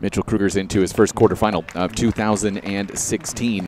Mitchell Kruger's into his first quarterfinal of 2016.